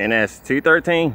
NS213